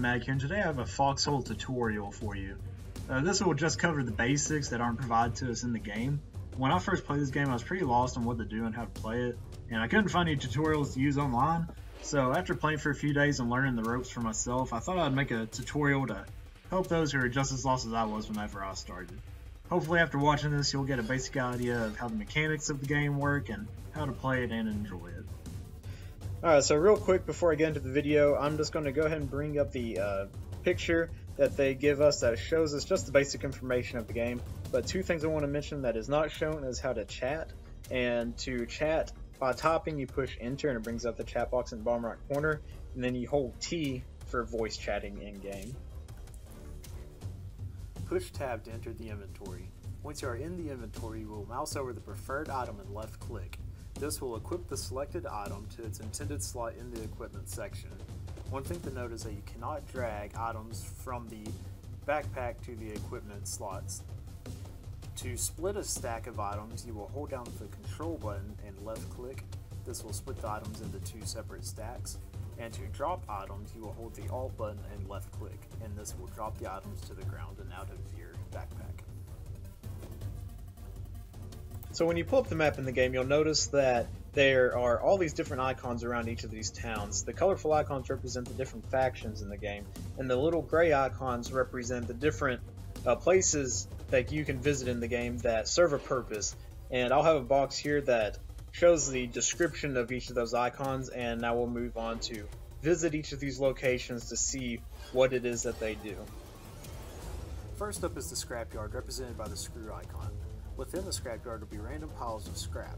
Mag here, and today I have a Foxhole tutorial for you. Uh, this will just cover the basics that aren't provided to us in the game. When I first played this game, I was pretty lost on what to do and how to play it, and I couldn't find any tutorials to use online, so after playing for a few days and learning the ropes for myself, I thought I'd make a tutorial to help those who are just as lost as I was whenever I started. Hopefully after watching this, you'll get a basic idea of how the mechanics of the game work and how to play it and enjoy it. Alright, so real quick before I get into the video, I'm just going to go ahead and bring up the uh, picture that they give us that shows us just the basic information of the game. But two things I want to mention that is not shown is how to chat. And to chat, by tapping you push enter and it brings up the chat box in the bottom right corner. And then you hold T for voice chatting in-game. Push tab to enter the inventory. Once you are in the inventory, you will mouse over the preferred item and left click. This will equip the selected item to its intended slot in the equipment section. One thing to note is that you cannot drag items from the backpack to the equipment slots. To split a stack of items, you will hold down the control button and left click. This will split the items into two separate stacks. And to drop items, you will hold the alt button and left click, and this will drop the items to the ground and out of your backpack. So when you pull up the map in the game, you'll notice that there are all these different icons around each of these towns. The colorful icons represent the different factions in the game, and the little gray icons represent the different uh, places that you can visit in the game that serve a purpose. And I'll have a box here that shows the description of each of those icons, and now we'll move on to visit each of these locations to see what it is that they do. First up is the scrapyard, represented by the screw icon. Within the scrapyard will be random piles of scrap.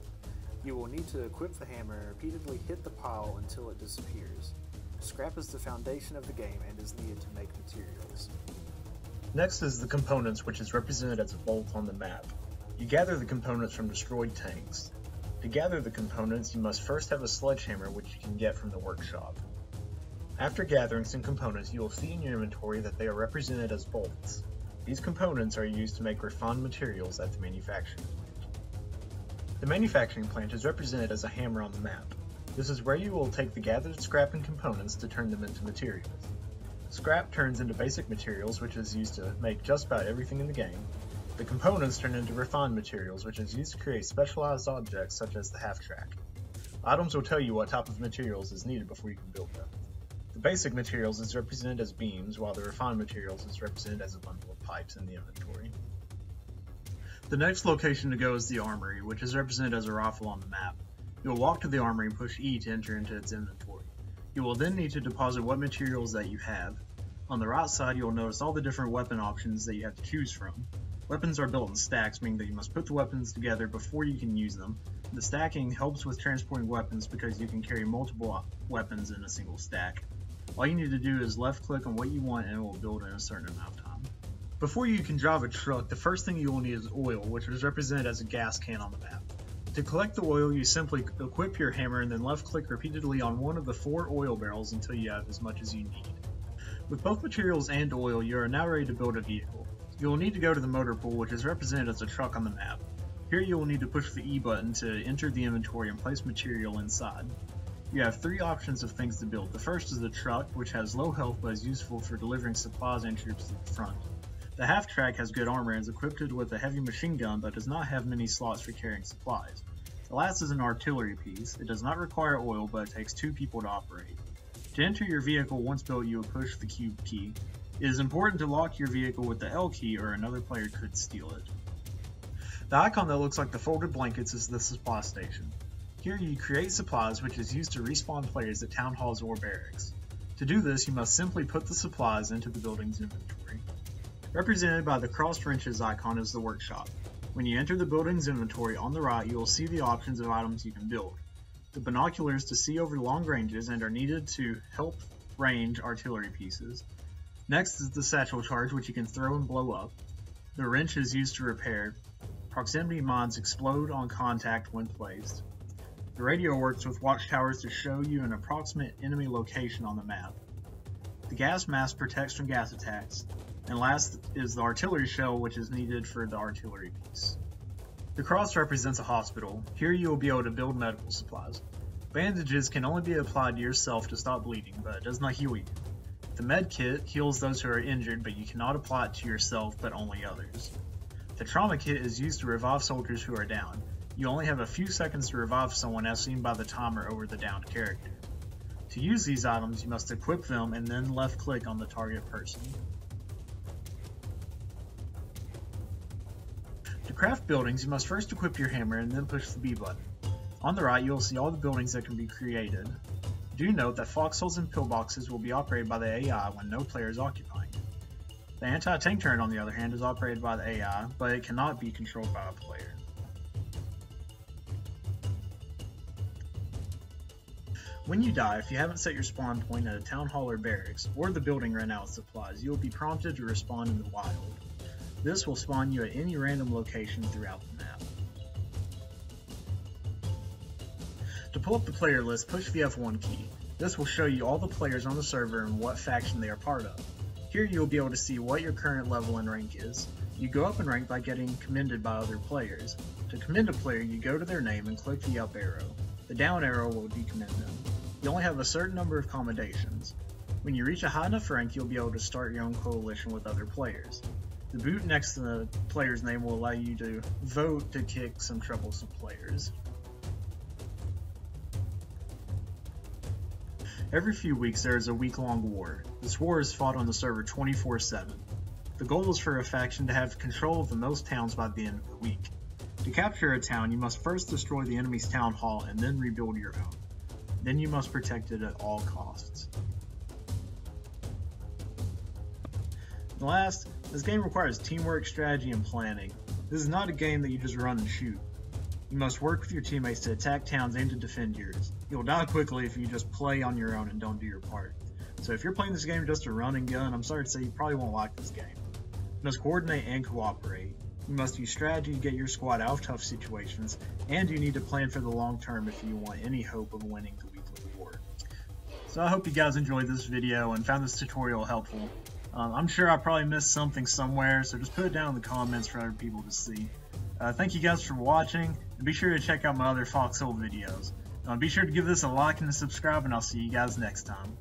You will need to equip the hammer and repeatedly hit the pile until it disappears. Scrap is the foundation of the game and is needed to make materials. Next is the components, which is represented as a bolt on the map. You gather the components from destroyed tanks. To gather the components, you must first have a sledgehammer which you can get from the workshop. After gathering some components, you will see in your inventory that they are represented as bolts. These components are used to make refined materials at the manufacturing plant. The manufacturing plant is represented as a hammer on the map. This is where you will take the gathered scrap and components to turn them into materials. Scrap turns into basic materials, which is used to make just about everything in the game. The components turn into refined materials, which is used to create specialized objects such as the half track. Items will tell you what type of materials is needed before you can build them. The basic materials is represented as beams, while the refined materials is represented as a bundle of pipes in the inventory. The next location to go is the armory, which is represented as a rifle on the map. You will walk to the armory and push E to enter into its inventory. You will then need to deposit what materials that you have. On the right side, you will notice all the different weapon options that you have to choose from. Weapons are built in stacks, meaning that you must put the weapons together before you can use them. The stacking helps with transporting weapons because you can carry multiple weapons in a single stack. All you need to do is left click on what you want and it will build in a certain amount of time. Before you can drive a truck, the first thing you will need is oil, which is represented as a gas can on the map. To collect the oil, you simply equip your hammer and then left click repeatedly on one of the four oil barrels until you have as much as you need. With both materials and oil, you are now ready to build a vehicle. You will need to go to the motor pool, which is represented as a truck on the map. Here you will need to push the E button to enter the inventory and place material inside. You have three options of things to build. The first is the truck, which has low health but is useful for delivering supplies and troops to the front. The half track has good armor and is equipped with a heavy machine gun but does not have many slots for carrying supplies. The last is an artillery piece. It does not require oil but it takes two people to operate. To enter your vehicle once built you will push the Q key. It is important to lock your vehicle with the L key or another player could steal it. The icon that looks like the folded blankets is the supply station. Here you create supplies which is used to respawn players at town halls or barracks. To do this, you must simply put the supplies into the building's inventory. Represented by the crossed wrenches icon is the workshop. When you enter the building's inventory on the right, you will see the options of items you can build. The binoculars to see over long ranges and are needed to help range artillery pieces. Next is the satchel charge, which you can throw and blow up. The wrench is used to repair. Proximity mines explode on contact when placed. The radio works with watchtowers to show you an approximate enemy location on the map. The gas mask protects from gas attacks, and last is the artillery shell which is needed for the artillery piece. The cross represents a hospital. Here you will be able to build medical supplies. Bandages can only be applied to yourself to stop bleeding, but it does not heal you. The med kit heals those who are injured, but you cannot apply it to yourself, but only others. The trauma kit is used to revive soldiers who are down. You only have a few seconds to revive someone as seen by the timer over the downed character. To use these items, you must equip them and then left click on the target person. To craft buildings, you must first equip your hammer and then push the B button. On the right, you will see all the buildings that can be created. Do note that foxholes and pillboxes will be operated by the AI when no player is occupying it. The anti-tank turret, on the other hand, is operated by the AI, but it cannot be controlled by a player. When you die, if you haven't set your spawn point at a town hall or barracks, or the building ran out of supplies, you will be prompted to respawn in the wild. This will spawn you at any random location throughout the map. To pull up the player list, push the F1 key. This will show you all the players on the server and what faction they are part of. Here you'll be able to see what your current level and rank is. You go up in rank by getting commended by other players. To commend a player, you go to their name and click the up arrow. The down arrow will decommend them. You only have a certain number of commendations. When you reach a high enough rank, you'll be able to start your own coalition with other players. The boot next to the player's name will allow you to vote to kick some troublesome players. Every few weeks there is a week-long war. This war is fought on the server 24-7. The goal is for a faction to have control of the most towns by the end of the week. To capture a town, you must first destroy the enemy's town hall and then rebuild your own. Then you must protect it at all costs. Last, this game requires teamwork, strategy, and planning. This is not a game that you just run and shoot. You must work with your teammates to attack towns and to defend yours. You'll die quickly if you just play on your own and don't do your part. So if you're playing this game just to run and gun, I'm sorry to say you probably won't like this game. You must coordinate and cooperate. You must use strategy to get your squad out of tough situations, and you need to plan for the long term if you want any hope of winning the. So I hope you guys enjoyed this video and found this tutorial helpful. Um, I'm sure I probably missed something somewhere, so just put it down in the comments for other people to see. Uh, thank you guys for watching, and be sure to check out my other Foxhole videos. Uh, be sure to give this a like and a subscribe, and I'll see you guys next time.